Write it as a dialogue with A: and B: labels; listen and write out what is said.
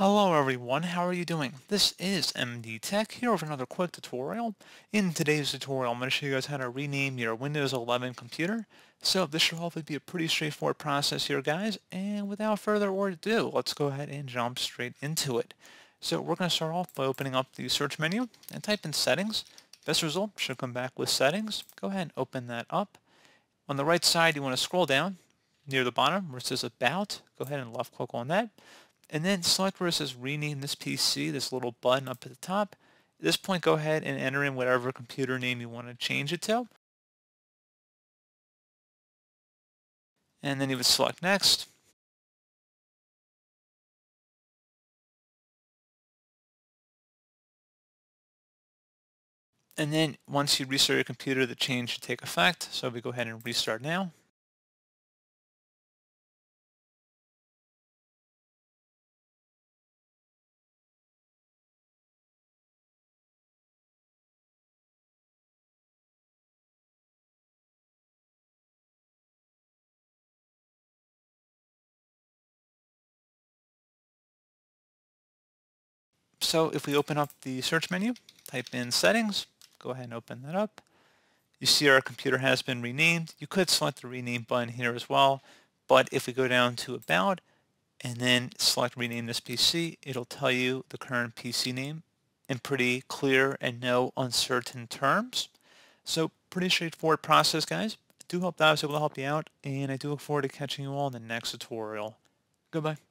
A: Hello everyone, how are you doing? This is MD Tech here with another quick tutorial. In today's tutorial, I'm going to show you guys how to rename your Windows 11 computer. So this should hopefully be a pretty straightforward process here guys, and without further ado, let's go ahead and jump straight into it. So we're going to start off by opening up the search menu and type in settings. Best result should come back with settings. Go ahead and open that up. On the right side, you want to scroll down near the bottom where it says about. Go ahead and left click on that and then select where it says rename this PC, this little button up at the top. At this point, go ahead and enter in whatever computer name you want to change it to. And then you would select next. And then once you restart your computer, the change should take effect. So we go ahead and restart now. So if we open up the search menu, type in settings, go ahead and open that up. You see our computer has been renamed. You could select the rename button here as well, but if we go down to about and then select rename this PC, it'll tell you the current PC name in pretty clear and no uncertain terms. So pretty straightforward process guys. I do hope that I was able to help you out and I do look forward to catching you all in the next tutorial. Goodbye.